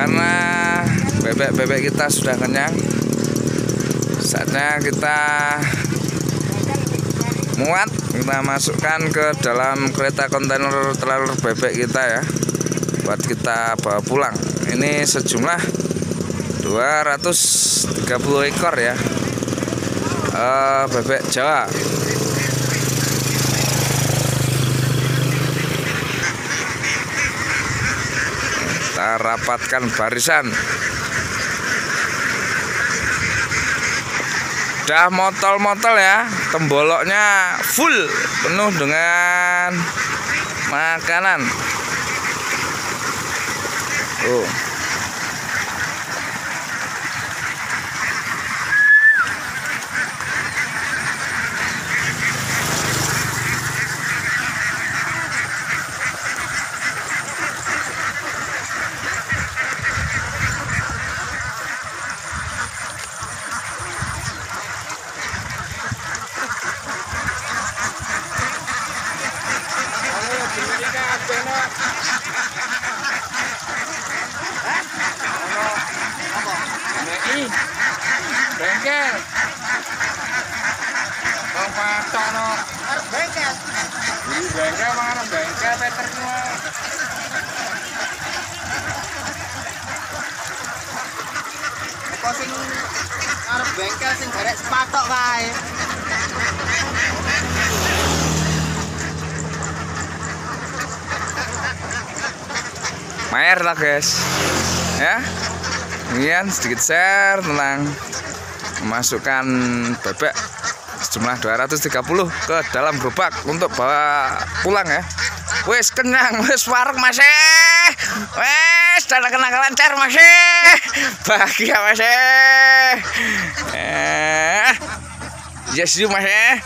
karena bebek-bebek kita sudah kenyang saatnya kita muat. Kita masukkan ke dalam kereta kontainer telur bebek kita ya buat kita bawa pulang. Ini sejumlah 230 ekor ya uh, bebek Jawa rapatkan barisan. Udah motol-motol ya temboloknya full penuh dengan makanan. Oh bengkel kepacono bengkel bengkel mana bengkel peter semua kok sing arep bengkel sing garek sepatok kae Mayer lah guys. Ya. Kemudian sedikit share tentang memasukkan bebek sejumlah 230 ke dalam gerobak untuk bawa pulang ya. Wes kenyang wes warung masih wes dan kenakalan lancar masih bahagia masih eh. Yes you masih